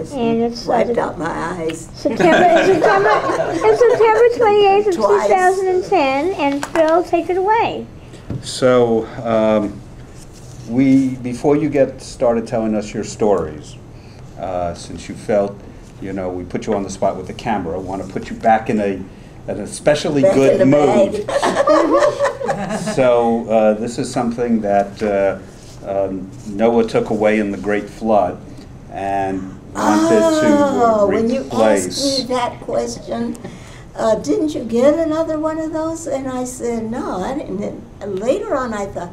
was. And it's, Wiped out my eyes. September, it's September, it's September 28th of Twice. 2010, and Phil, take it away. So, um, we, before you get started telling us your stories, uh, since you felt, you know, we put you on the spot with the camera, want to put you back in a, an especially Back good mood. So, uh, this is something that uh, um, Noah took away in the great flood and wanted Oh, to when you asked me that question, uh, didn't you get another one of those? And I said, no, I didn't. And later on, I thought,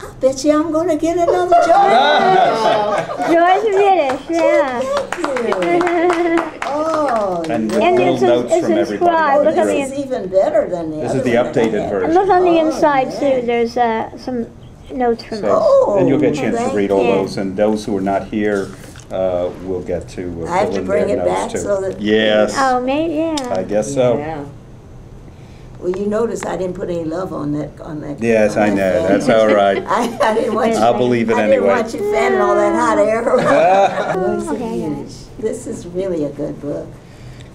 I bet you I'm going to get another job. George Yiddish, yeah. Thank you. Oh, And with And little it's a- notes it's from a everybody. scribe. oh, Look on this the- is even better than the This other is the one that I updated version. Look on the Oh, inside yeah. too, there's uh, some notes from it. So, and you'll get a Oh, chance to read all you. those, and those who are not here uh, will get to uh, I have fill to in bring it notes back too. so that- Yes, Oh, maybe, I yeah. guess so. Yeah. Well, you notice I didn't put any love on that, on that. Yes, on I that know, fan. that's all right. I, I didn't want you. I'll believe it I didn't anyway. want you fanning all that hot air around. Voice of Okay, I got it. Yiddish. This is really a good book.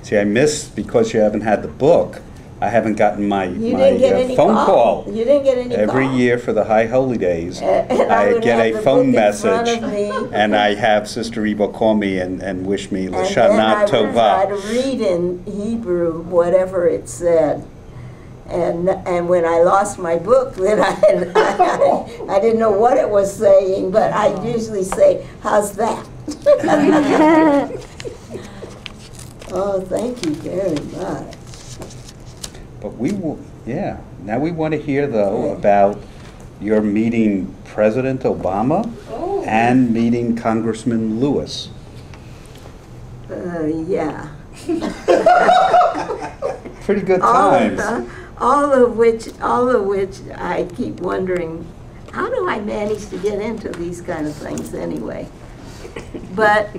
See, I missed, because you haven't had the book, I haven't gotten my, You my didn't get uh, any phone call. call. You didn't get any Every call. year for the High Holy Days, A- and I I would get have a the phone book in front message, of me. and I have Sister Ebo call me and, and wish me And then I Lashana would try to Tova. read in Hebrew whatever it said. And, and when I lost my book, then I, I, I didn't know what it was saying, but I usually say, how's that? Oh, thank you very much. But we will, yeah, now we want to hear though about your meeting President Obama Oh. and meeting Congressman Lewis. Uh, yeah. Pretty good All of, times. the- all of which, all of which I keep wondering, how do I manage to get into these kind of things anyway? But,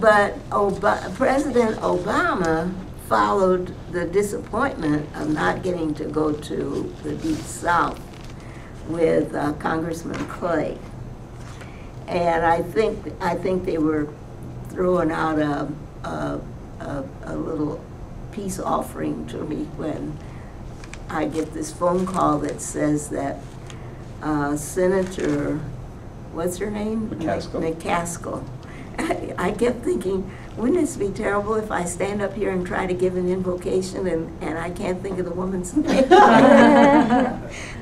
but Oba- President Obama followed the disappointment of not getting to go to the Deep South with uh, Congressman Clay. And I think, I think they were throwing out a, a, a, a little peace offering to me when I get this phone call that says that uh, Senator, what's her name? McCaskill. McCaskill. I kept thinking, wouldn't this be terrible if I stand up here and try to give an invocation and, and I can't think of the woman's name?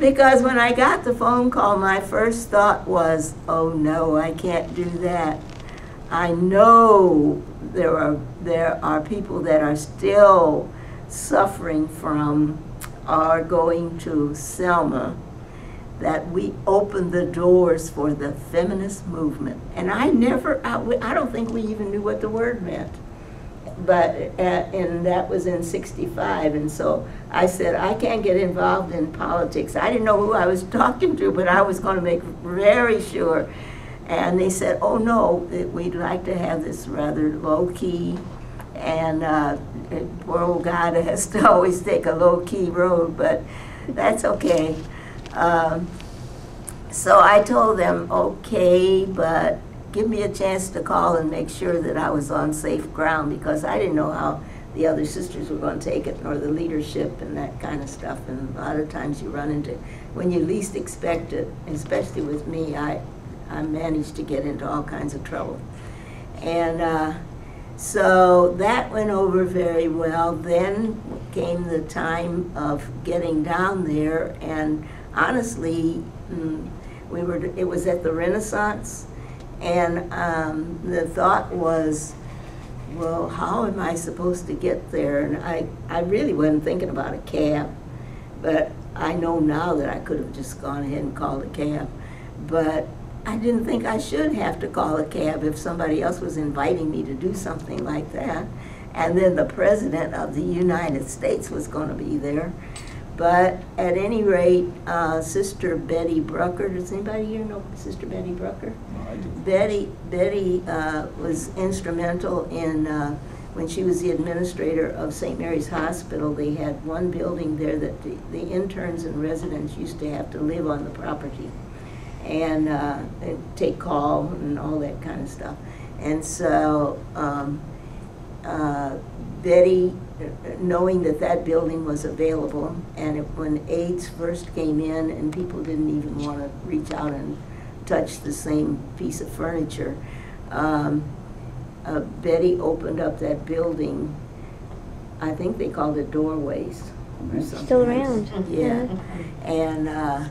Because when I got the phone call, my first thought was, oh no, I can't do that. I know there are, there are people that are still suffering from, are going to Selma, that we opened the doors for the feminist movement. And I never, I, I don't think we even knew what the word meant. But, uh, and that was in 65, and so I said, I can't get involved in politics. I didn't know who I was talking to, but I was gonna make very sure. And they said, oh no, we'd like to have this rather low-key, and uh, poor old that has to always take a low-key road, but that's okay. Um, So I told them, okay, but give me a chance to call and make sure that I was on safe ground, because I didn't know how the other sisters were gonna take it, nor the leadership and that kind of stuff. And a lot of times you run into, when you least expect it, especially with me, I, I managed to get into all kinds of trouble. And uh, so that went over very well. Then came the time of getting down there, and honestly, mm, we were. It was at the Renaissance, and um, the thought was, well, how am I supposed to get there? And I, I really wasn't thinking about a cab, but I know now that I could have just gone ahead and called a cab. But I didn't think I should have to call a cab if somebody else was inviting me to do something like that. And then the President of the United States was going to be there. But at any rate, uh, Sister Betty Brucker, does anybody here know Sister Betty Brucker? Betty, Betty uh, was instrumental in, uh, when she was the administrator of St. Mary's Hospital, they had one building there that the the interns and residents used to have to live on the property and uh, and take call and all that kind of stuff. And so um, uh, Betty, knowing that that building was available, and it- when AIDS first came in and people didn't even want to reach out and touch the same piece of furniture, um, uh, Betty opened up that building, I think they called it Doorways or something. Still around. Yeah, and, uh,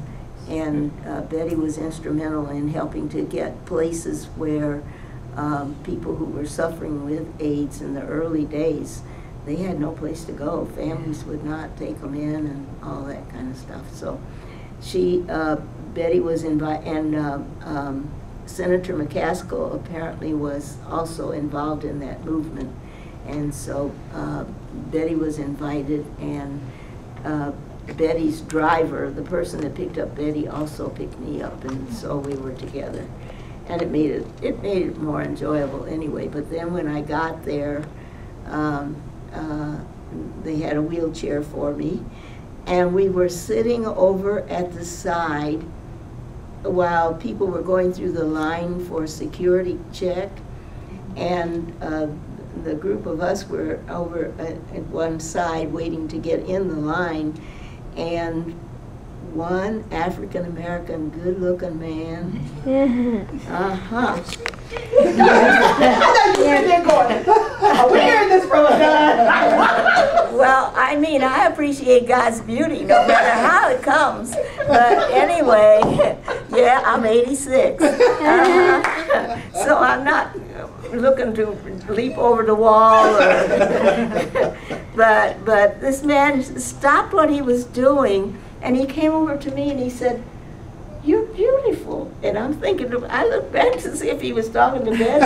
and uh, Betty was instrumental in helping to get places where um, people who were suffering with AIDS in the early days, they had no place to go. Families would not take them in and all that kind of stuff. So she, uh, Betty was invited, and uh, um, Senator McCaskill apparently was also involved in that movement. And so uh, Betty was invited, and uh, Betty's driver, the person that picked up Betty, also picked me up, and so we were together. And it made it, it made it more enjoyable anyway. But then when I got there, um, uh, they had a wheelchair for me, and we were sitting over at the side while people were going through the line for security check, and uh, the group of us were over at, at one side waiting to get in the line, and one African American good looking man, uh huh. I thought you there going, we're hearing this from. Well, I mean, I appreciate God's beauty no matter how it comes. But anyway, yeah, I'm 86. Uh-huh. So I'm not looking to leap over the wall. But, but this man stopped what he was doing and he came over to me and he said, you're beautiful. And I'm thinking, of, I look back to see if he was talking to Betty.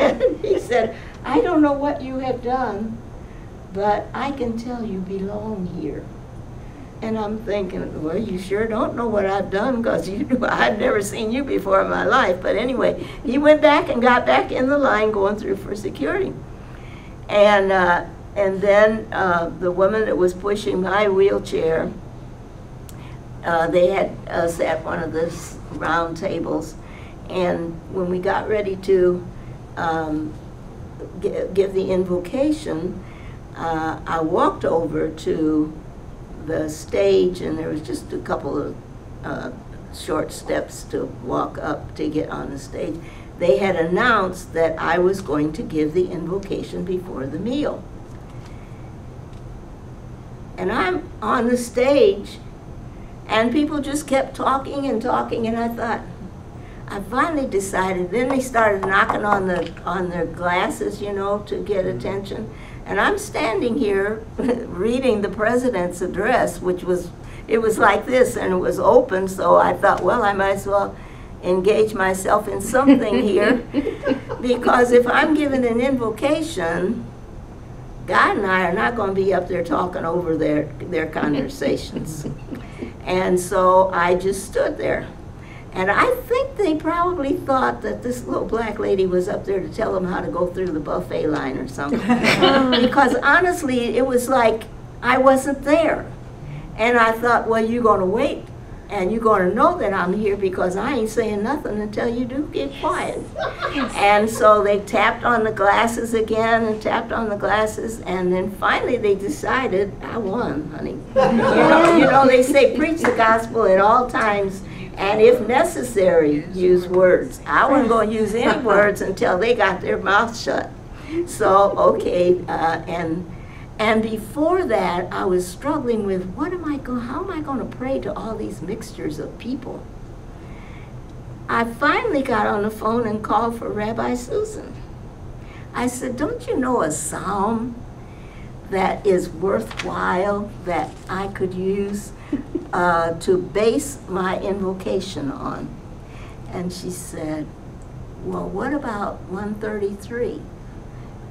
and he said, I don't know what you have done, but I can tell you belong here. And I'm thinking, well, you sure don't know what I've done because you I've never seen you before in my life. But anyway, he went back and got back in the line going through for security. And, uh, and then uh, the woman that was pushing my wheelchair, uh, they had us at one of the round tables. And when we got ready to um, give the invocation, uh, I walked over to the stage, and there was just a couple of uh, short steps to walk up to get on the stage. They had announced that I was going to give the invocation before the meal. And I'm on the stage, and people just kept talking and talking, and I thought, I finally decided. Then they started knocking on the on their glasses, you know, to get mm-hmm. attention. And I'm standing here reading the president's address, which was it was like this, and it was open. So I thought, well, I might as well engage myself in something here, because if I'm given an invocation, God and I are not going to be up there talking over their their conversations. And so I just stood there. And I think they probably thought that this little black lady was up there to tell them how to go through the buffet line or something. because honestly, it was like I wasn't there. And I thought, well, you're going to wait and you're going to know that I'm here because I ain't saying nothing until you do get quiet. and so they tapped on the glasses again and tapped on the glasses, and then finally they decided I won, honey. you, know, you know, they say preach the gospel at all times, and if necessary, use words. I wasn't going to use any words until they got their mouth shut. So, okay, uh, and and before that, I was struggling with what am I going, how am I going to pray to all these mixtures of people? I finally got on the phone and called for Rabbi Susan. I said, don't you know a psalm that is worthwhile that I could use uh, to base my invocation on? And she said, well, what about 133?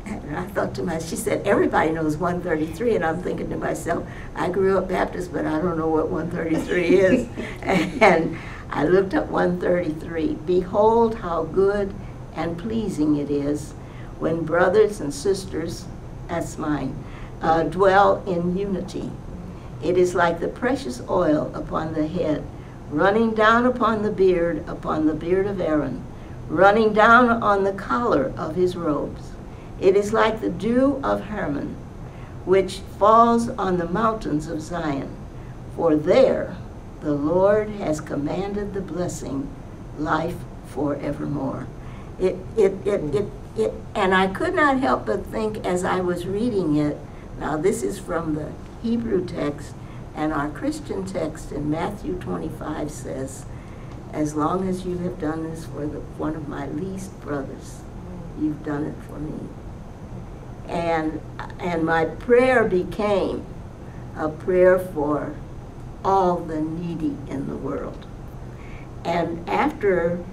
And I thought to myself, she said, everybody knows 133. And I'm thinking to myself, I grew up Baptist, but I don't know what 133 is. and I looked up 133. Behold how good and pleasing it is when brothers and sisters, that's mine, uh, dwell in unity. It is like the precious oil upon the head, running down upon the beard, upon the beard of Aaron, running down on the collar of his robes. It is like the dew of Hermon, which falls on the mountains of Zion. For there the Lord has commanded the blessing, life forevermore. It, it, it, it, it, and I could not help but think as I was reading it, now this is from the Hebrew text, and our Christian text in Matthew 25 says, as long as you have done this for the, one of my least brothers, you've done it for me. And, and my prayer became a prayer for all the needy in the world. And after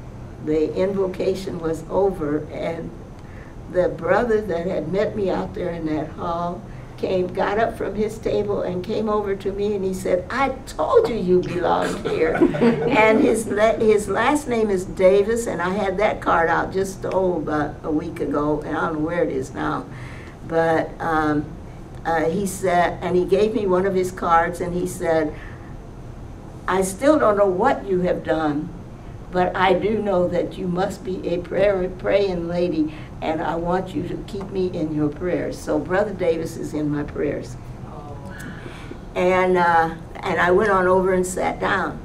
the invocation was over and the brother that had met me out there in that hall came, got up from his table and came over to me and he said, I told you you belonged here. and his, his last name is Davis and I had that card out just, oh, about a week ago and I don't know where it is now. But um, uh, he said, and he gave me one of his cards and he said, I still don't know what you have done, but I do know that you must be a prayer, praying lady, and I want you to keep me in your prayers. So Brother Davis is in my prayers. And, uh, and I went on over and sat down.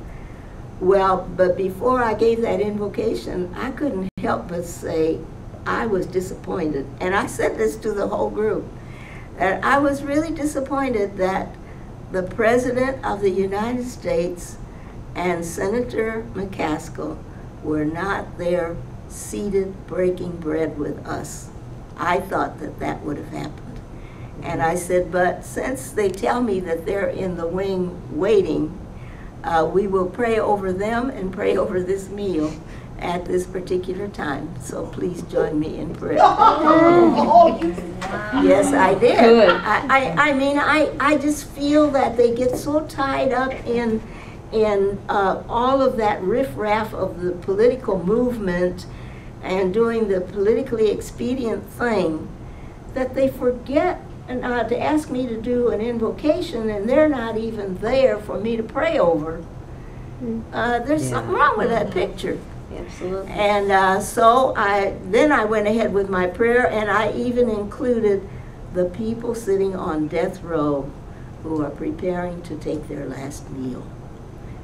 Well, but before I gave that invocation, I couldn't help but say I was disappointed. And I said this to the whole group. And I was really disappointed that the President of the United States and Senator McCaskill were not there seated breaking bread with us. I thought that that would have happened. And I said, but since they tell me that they're in the wing waiting, uh, we will pray over them and pray over this meal at this particular time. So please join me in prayer. yes, I did. Good. I, I, I mean, I, I just feel that they get so tied up in, in uh, all of that riffraff of the political movement and doing the politically expedient thing that they forget uh, to ask me to do an invocation and they're not even there for me to pray over. Uh, there's something wrong with that picture. Absolutely. And uh, so I then I went ahead with my prayer, and I even included the people sitting on death row who are preparing to take their last meal,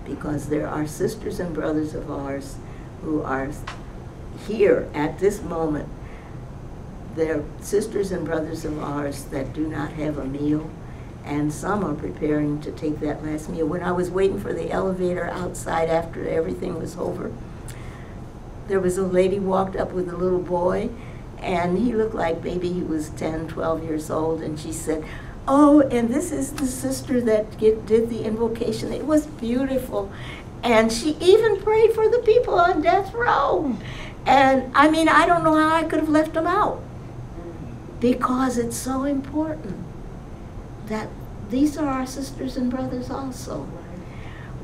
because there are sisters and brothers of ours who are here at this moment. They're sisters and brothers of ours that do not have a meal, and some are preparing to take that last meal. When I was waiting for the elevator outside after everything was over, there was a lady walked up with a little boy and he looked like maybe he was 10 12 years old and she said oh and this is the sister that get, did the invocation. It was beautiful. And she even prayed for the people on death row. And i mean i don't know how i could have left them out. Because it's so important that these are our sisters and brothers also.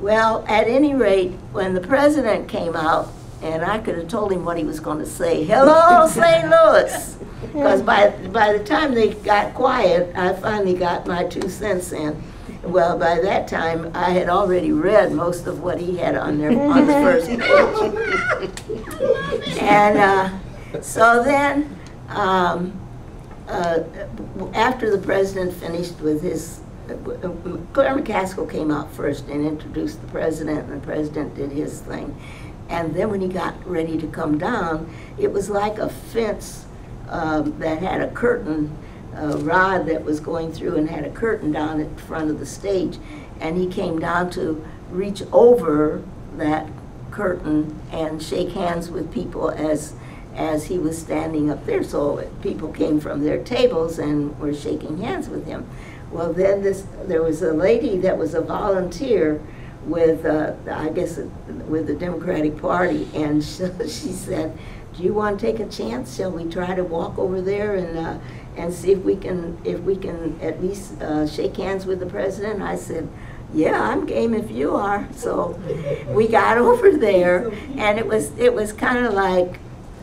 Well at any rate when the president came out and I could have told him what he was going to say. Hello, St. Louis. Because by, by the time they got quiet, I finally got my two cents in. Well, by that time, I had already read most of what he had on there on the first page. and uh, so then, um, uh, after the president finished with his Claire McCaskill came out first and introduced the president, and the president did his thing. And then when he got ready to come down, it was like a fence um, that had a curtain, a rod that was going through and had a curtain down at the front of the stage. And he came down to reach over that curtain and shake hands with people as as he was standing up there. So people came from their tables and were shaking hands with him. Well, then this there was a lady that was a volunteer with, uh, I guess, with the Democratic Party, and she, she said, "Do you want to take a chance? Shall we try to walk over there and uh, and see if we can if we can at least uh, shake hands with the president?" I said. Yeah, I'm game if you are. So we got over there, and it was it was kind of like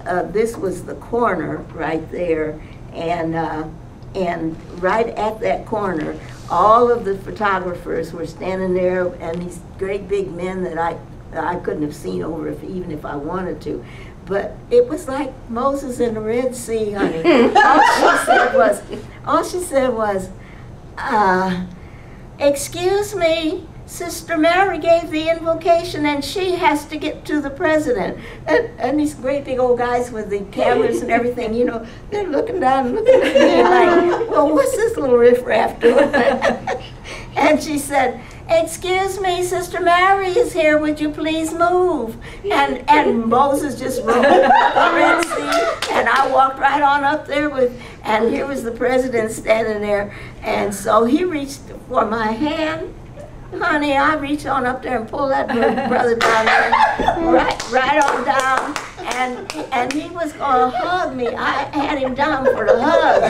uh, this was the corner right there, and uh, and right at that corner all of the photographers were standing there and these great big men that I, I couldn't have seen over if, even if I wanted to. but it was like Moses in the Red Sea, honey. all she said was, all she said was, uh, excuse me, Sister Mary gave the invocation and she has to get to the president. And, and these great big old guys with the cameras and everything, you know, they're looking down and looking at me like, well, what's this little riffraff doing? and she said, excuse me, Sister Mary is here, would you please move? And, and Moses just rolled the Red Sea and I walked right on up there with, and here was the president standing there. And so he reached for my hand Honey, I reached on up there and pulled that bro- brother down there, right, right on down, and and he was gonna hug me. I had him down for the hug,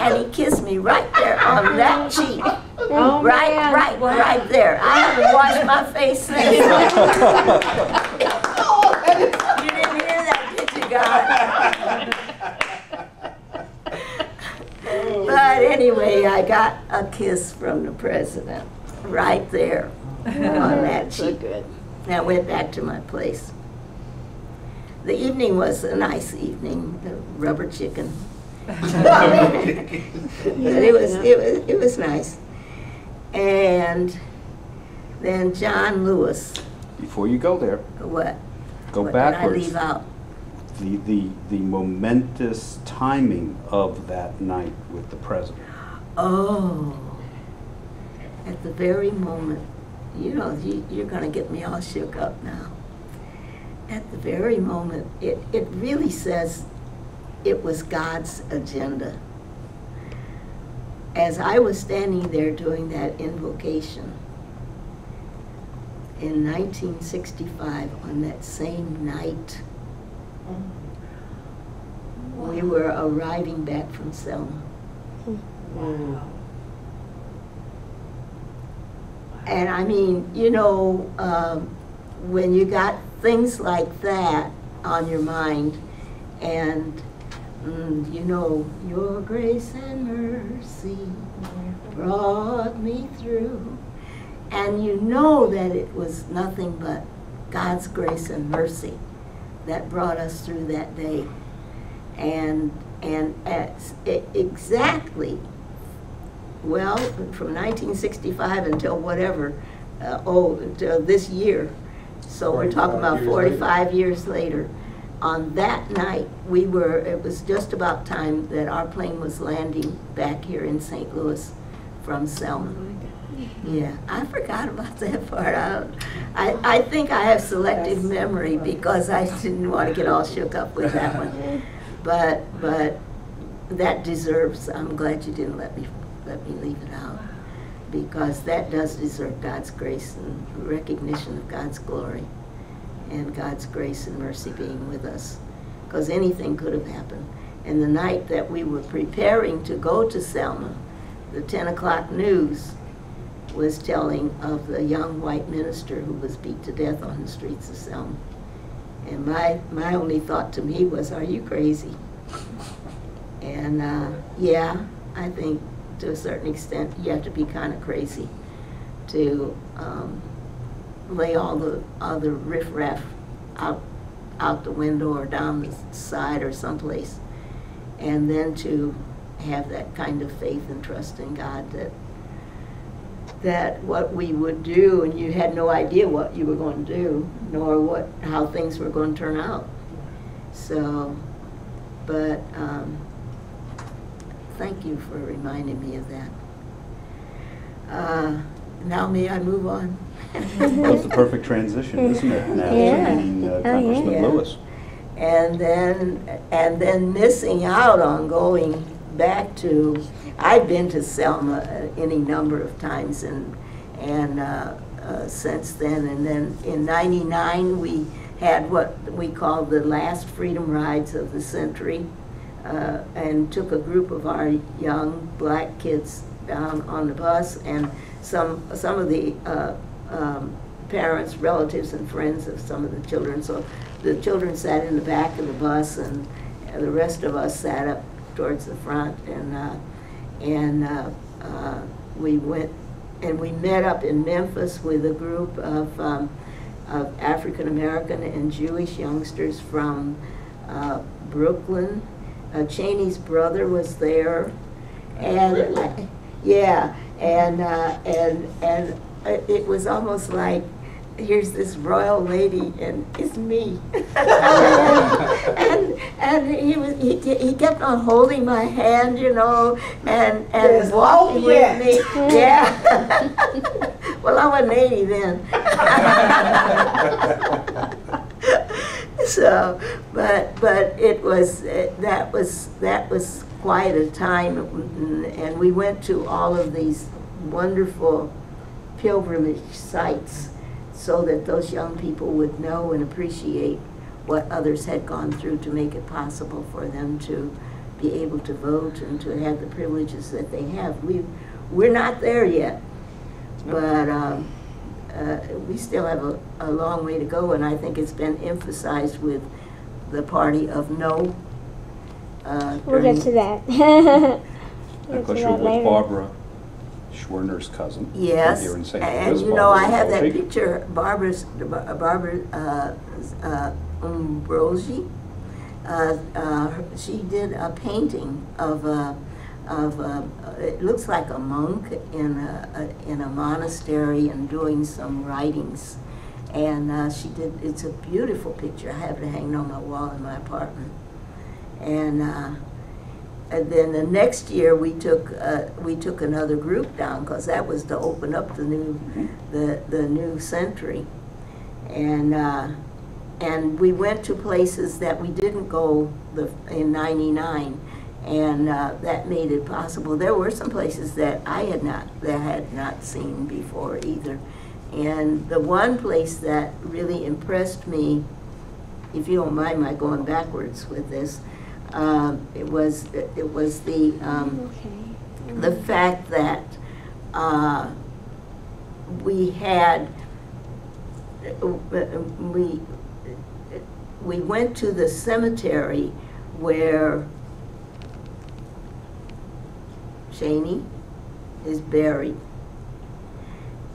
and he kissed me right there on that cheek, Oh, right, man. right, right there. I haven't washed my face since. you didn't hear that, did you, guys? But anyway, I got a kiss from the president right there on that cheek. And I went back to my place. The evening was a nice evening, the rubber chicken. but it was, it was, it was nice. And then John Lewis, Before you go there, what? go what did I leave out? The, the, the momentous timing of that night with the president. Oh, at the very moment, you know, you, you're going to get me all shook up now. At the very moment, it, it really says it was God's agenda. As I was standing there doing that invocation in 1965, on that same night, oh. we were arriving back from Selma. And I mean, you know, um, when you got things like that on your mind, and mm, you know, your grace and mercy brought me through, and you know that it was nothing but God's grace and mercy that brought us through that day, and and as, e- exactly well, from 1965 until whatever, uh, oh, until this year. So we're talking about years 45 years later. On that night, we were, it was just about time that our plane was landing back here in St. Louis from Selma. Yeah, I forgot about that part. I, I, I think I have selective memory because I didn't want to get all shook up with that one. But, but that deserves, I'm glad you didn't let me, let me leave it out. Because that does deserve God's grace and recognition of God's glory and God's grace and mercy being with us. Because anything could have happened. And the night that we were preparing to go to Selma, the 10 o'clock news was telling of the young white minister who was beat to death on the streets of Selma. And my, my only thought to me was, are you crazy? And uh, yeah, I think to a certain extent you have to be kind of crazy to um, lay all the other riffraff out out the window or down the side or someplace, and then to have that kind of faith and trust in God that that what we would do, and you had no idea what you were going to do, nor what how things were going to turn out. So, but um, thank you for reminding me of that. Uh, now may I move on? That was the perfect transition, isn't it? Now to Yeah. meeting uh, Oh, Congressman yeah. Lewis. and then and then missing out on going back to I've been to Selma uh, any number of times and and uh, uh, since then and then in '99 we had what we called the last freedom rides of the century uh, and took a group of our young black kids down on the bus and some some of the uh, um, parents, relatives, and friends of some of the children. So the children sat in the back of the bus, and the rest of us sat up towards the front. And uh, and uh, uh, we went and we met up in Memphis with a group of um, of African American and Jewish youngsters from uh, Brooklyn. Uh, Cheney's brother was there, and Really? yeah, and uh, and and it it was almost like here's this royal lady and it's me. and and he was he, he kept on holding my hand, you know, and and walking with me. Yeah. well, I wasn't 80 then. so, but but it was uh, that was that was quite a time, mm, and we went to all of these wonderful pilgrimage sites so that those young people would know and appreciate what others had gone through to make it possible for them to be able to vote and to have the privileges that they have. We, we're not there yet, but um, uh, we still have a, a long way to go, and I think it's been emphasized with the party of no. uh, We'll get to during- that. We'll get Because to you're that with later. Barbara Schwerner's cousin. Yes, Here in St. and Louis. you know, I Barbara have that Ambrogi. picture, Barbara's, Barbara, uh, uh, Ambrosi. Uh, uh, she did a painting of, uh, of, uh, it looks like a monk in a, a- in a monastery and doing some writings. And, uh, she did, it's a beautiful picture, I have it hanging on my wall in my apartment. And, uh, and then the next year, we took, uh, we took another group down, because that was to open up the new, the, the new century. And, uh, and we went to places that we didn't go the, in ninety-nine, and, uh, that made it possible. There were some places that I had not, that I had not seen before either. And the one place that really impressed me, if you don't mind my going backwards with this, um, it was, it was the, um, Okay. the fact that uh, we had, we, we went to the cemetery where Cheney is buried.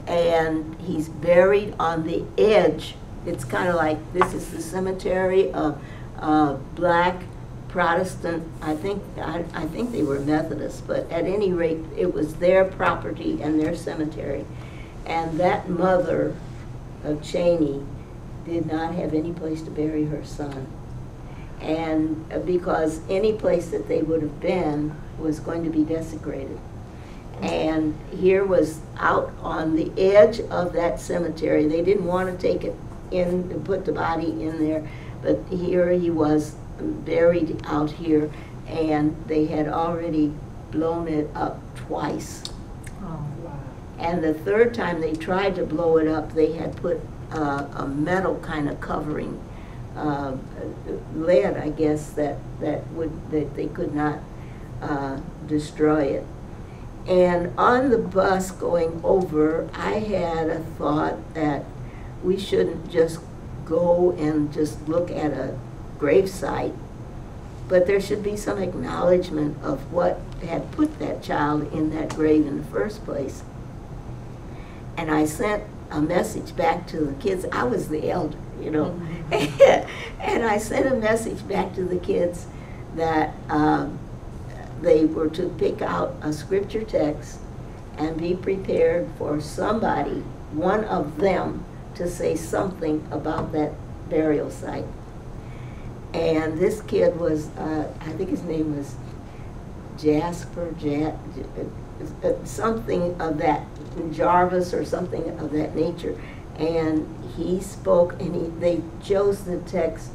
And he's buried on the edge. It's kind of like, this is the cemetery of uh, black Protestant, I think, I, I think they were Methodists, but at any rate, it was their property and their cemetery. And that mother of Cheney did not have any place to bury her son. And uh, because any place that they would have been was going to be desecrated. And here was out on the edge of that cemetery. They didn't want to take it in and put the body in there, but here he was buried out here, and they had already blown it up twice. Oh, wow. And the third time they tried to blow it up, they had put uh, a metal kind of covering, uh, lead, I guess, that, that would, that they could not uh, destroy it. And on the bus going over, I had a thought that we shouldn't just go and just look at a gravesite, but there should be some acknowledgement of what had put that child in that grave in the first place. And I sent a message back to the kids. I was the elder, you know. and I sent a message back to the kids that um, they were to pick out a scripture text and be prepared for somebody, one of them, to say something about that burial site. And this kid was, uh, I think his name was Jasper, ja, uh, something of that, Jarvis or something of that nature. And he spoke, and he, they chose the text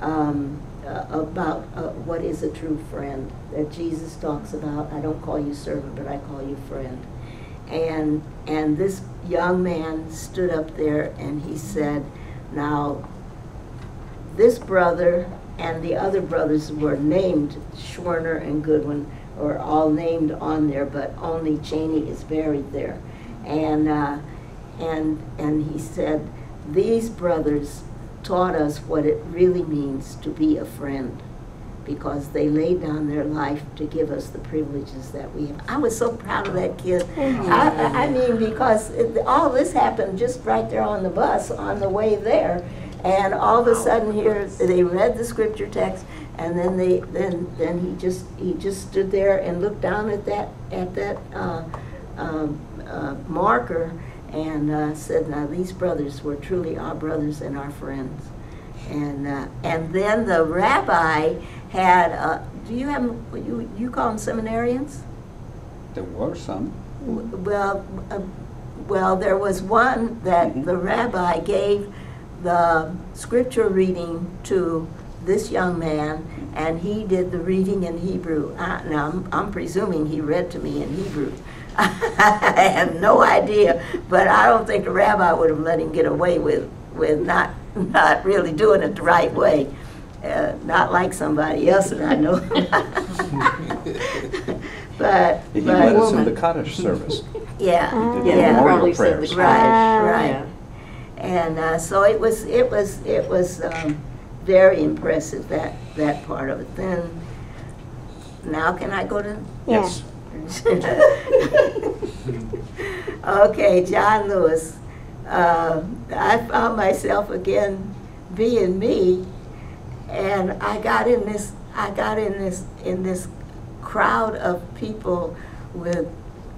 um, uh, about uh, what is a true friend that Jesus talks about. I don't call you servant, but I call you friend. And and this young man stood up there and he said, "Now, this brother and the other brothers were named Schwerner and Goodman, are all named on there, but only Cheney is buried there." And uh, and and he said, "These brothers taught us what it really means to be a friend." Because they laid down their life to give us the privileges that we have. I was so proud of that kid. I, I- mean, because it, all this happened just right there on the bus on the way there, And all of a sudden here, they read the scripture text, and then they, then, then he just, he just stood there and looked down at that, at that, uh, um, uh, marker and, uh, said, now these brothers were truly our brothers and our friends. And, uh, and then the rabbi had, uh, do you have, you, you call them seminarians? There were some. Well, uh, well, there was one that Mhm. the rabbi gave the scripture reading to this young man, and he did the reading in Hebrew. I- Now, I'm- I'm presuming he read to me in Hebrew. I have no idea, but I don't think the rabbi would have let him get away with, with not, not really doing it the right way. Uh, Not like somebody else that I know. But, He led but, us in the Kaddish service. yeah, He did Yeah, the yeah. memorial probably said the prayers. Right, Ah. right. Yeah. And uh, so it was, it was, it was um, very impressive, that, that part of it. Then, now can I go to? Yeah. Yes. Okay, John Lewis. Uh, I found myself again being me, and I got in this. I got in this in this crowd of people with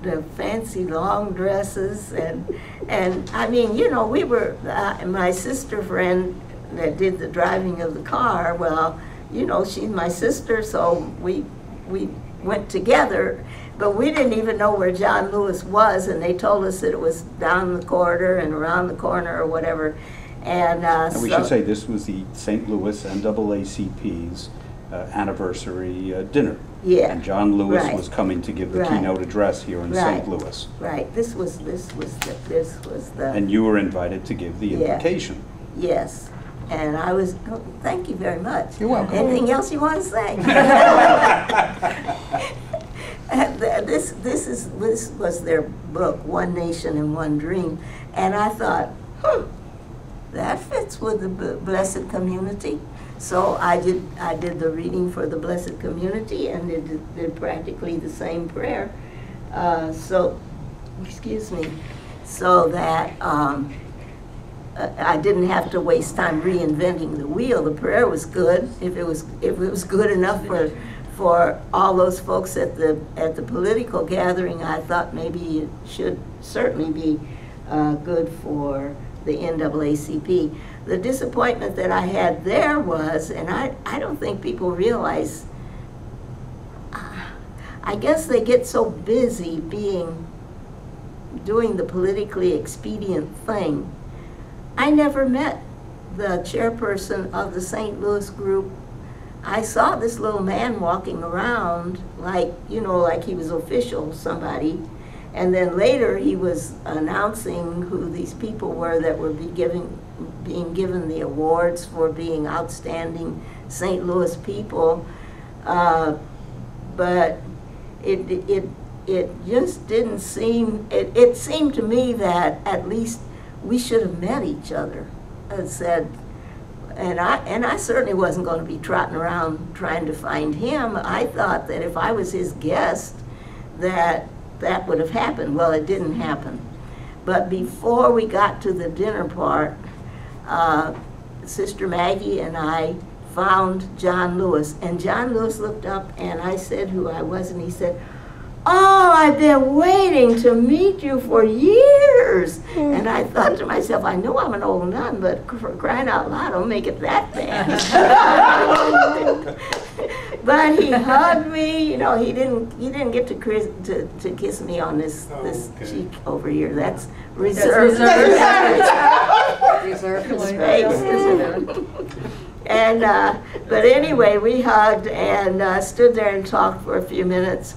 the fancy long dresses and and I mean, you know, we were uh, my sister friend that did the driving of the car. Well, you know, she's my sister, so we we went together, but we didn't even know where John Lewis was, and they told us that it was down the corridor and around the corner or whatever. And, uh, And we so- should say this was the St. Louis NAACP's uh, anniversary uh, dinner. Yeah, And John Lewis right. was coming to give the Right. keynote address here in Right. St. Louis. right. This was this was the, this was the And you were invited to give the Yeah. invocation. yes. And I was. Oh, thank you very much. You're welcome. Anything else you want to say? This, this is, this was their book, One Nation and One Dream, and I thought, hmm, that fits with the Blessed Community. So I did, I did the reading for the Blessed Community and did, did practically the same prayer. Uh, so, excuse me, so that, um, I didn't have to waste time reinventing the wheel. The prayer was good. If it was, if it was good enough for, for all those folks at the, at the political gathering, I thought maybe it should certainly be uh, good for the NAACP. The disappointment that I had there was, and I, I don't think people realize, I guess they get so busy being, doing the politically expedient thing I never met the chairperson of the St. Louis group. I saw this little man walking around like, you know, like he was official, somebody. And then later he was announcing who these people were that were be giving, being given the awards for being outstanding St. Louis people. Uh, but it, it, it just didn't seem, it, it seemed to me that at least we should have met each other and said, and I, and I certainly wasn't going to be trotting around trying to find him. I thought that if I was his guest, that that would have happened. Well, it didn't happen. But before we got to the dinner part, uh, Sister Maggie and I found John Lewis. And John Lewis looked up and I said who I was, and he said, Oh, I've been waiting to meet you for years. And I thought to myself, I know I'm an old nun, but for crying out loud, don't make it that bad. but he hugged me. You know, he didn't. He didn't get to kiss, to, to kiss me on this this okay. cheek over here. That's reserved. Reserved. His face. And, uh, but anyway, we hugged and uh, stood there and talked for a few minutes.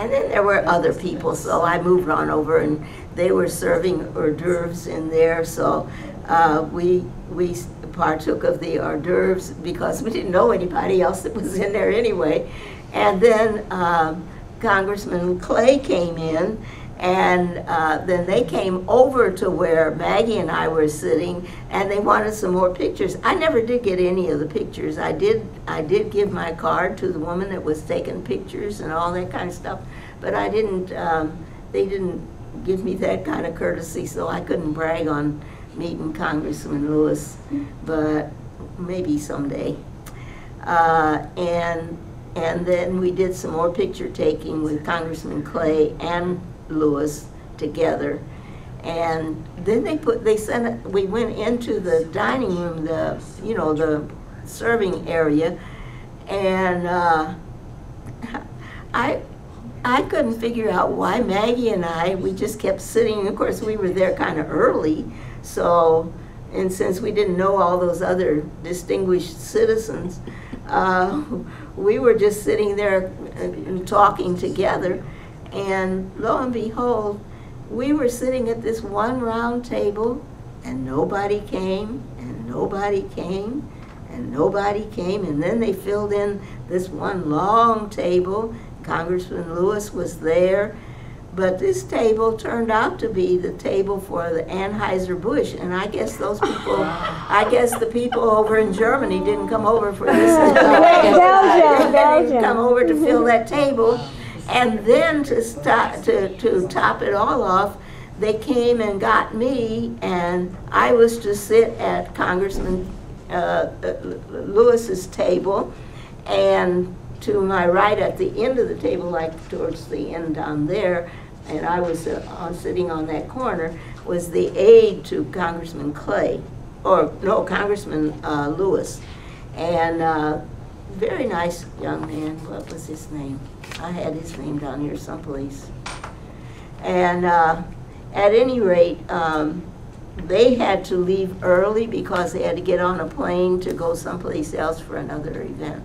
And then there were other people, so I moved on over and they were serving hors d'oeuvres in there. So uh, we, we partook of the hors d'oeuvres because we didn't know anybody else that was in there anyway. And then um, Congressman Clay came in and uh, then they came over to where Maggie and I were sitting, and they wanted some more pictures. I never did get any of the pictures. I did, I did give my card to the woman that was taking pictures and all that kind of stuff, but I didn't. Um, they didn't give me that kind of courtesy, so I couldn't brag on meeting Congressman Lewis, but maybe someday. Uh, and and then we did some more picture taking with Congressman Clay and Lewis together. And then they put they sent we went into the dining room, the you know the serving area, and uh, I I couldn't figure out why Maggie and I, we just kept sitting, of course, we were there kind of early, so, and since we didn't know all those other distinguished citizens, uh, we were just sitting there and talking together, and lo and behold, we were sitting at this one round table, and nobody came, and nobody came, and nobody came, and then they filled in this one long table. Congressman Lewis was there, but this table turned out to be the table for the Anheuser-Busch, and I guess those people, I guess the people over in Germany didn't come over for this. Belgium, They didn't Come over to fill that table, and then to to, to top it all off, they came and got me, and I was to sit at Congressman uh, uh, Lewis's table, and to my right at the end of the table, like towards the end down there, and I was uh, sitting on that corner, was the aide to Congressman Clay, or no, Congressman uh, Lewis. And uh, very nice young man, what was his name? I had his name down here someplace. And uh, at any rate, um, they had to leave early because they had to get on a plane to go someplace else for another event.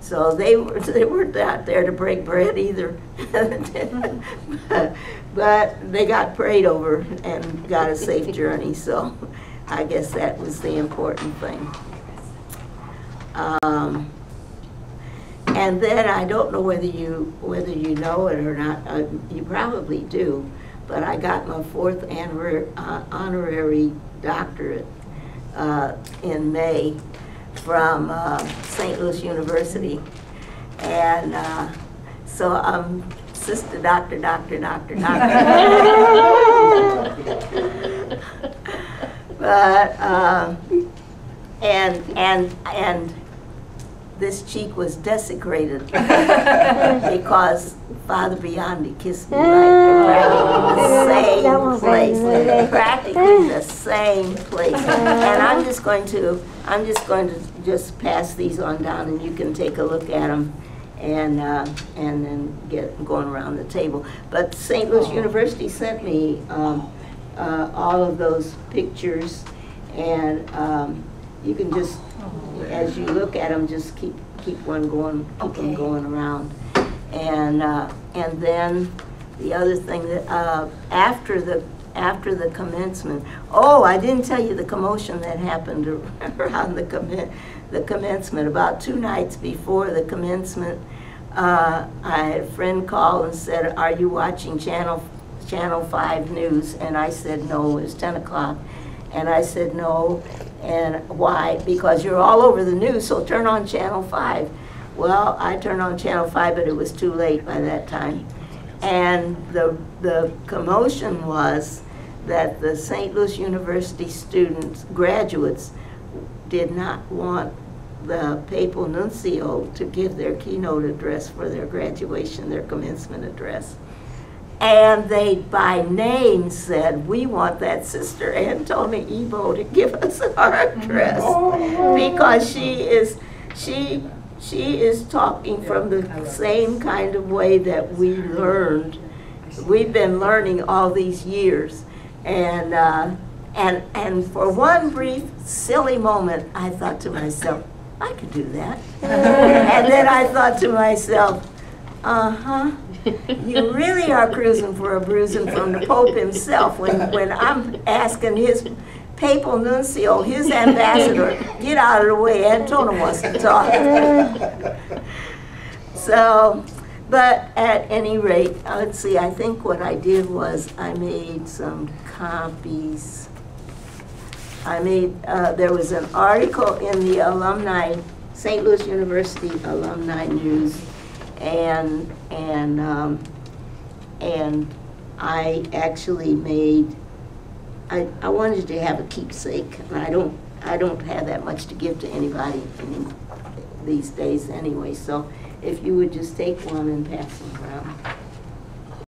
So they were, they weren't out there to break bread either. But they got prayed over and got a safe journey, so I guess that was the important thing. Um, And then, I don't know whether you, whether you know it or not, uh, you probably do, but I got my fourth honor- uh, honorary doctorate uh, in May from uh, St. Louis University. And uh, so I'm sister doctor, doctor, doctor, doctor. But, um, and, and, and this cheek was desecrated because Father Biondi kissed me right in the same place, practically the same place. And I'm just going to, I'm just going to just pass these on down and you can take a look at them and, uh, and then get going around the table. But St. Louis University sent me um, uh, all of those pictures and um, you can just, as you look at them, just keep, keep one going, keep them Okay. going around. And, uh, and then the other thing that, uh, after the, after the commencement, oh, I didn't tell you the commotion that happened around the commen, the commencement. About two nights before the commencement, uh, I had a friend call and said, are you watching Channel, Channel Five News? And I said, no, it was ten o'clock. And I said, no, and why? Because you're all over the news, so turn on Channel 5. Well, I turned on Channel 5, but it was too late by that time. And the, the commotion was that the St. Louis University students, graduates, did not want the papal nuncio to give their keynote address for their graduation, their commencement address. And they, by name, said, we want that Sister Antonia Ebo to give us our address. Because she is, she, she is talking from the same kind of way that we learned. We've been learning all these years. And, uh, and, and for one brief, silly moment, I thought to myself, I could do that. And then I thought to myself, uh-huh. You really are cruising for a bruising from the Pope himself when, when I'm asking his papal nuncio, his ambassador, get out of the way, Antonia wants to talk. So, but at any rate, uh, let's see, I think what I did was I made some copies. I made, uh, there was an article in the alumni, St. Louis University Alumni News, and, and, um, and I actually made I, I wanted to have a keepsake, and I don't, I don't have that much to give to anybody any- these days anyway, so if you would just take one and pass them around.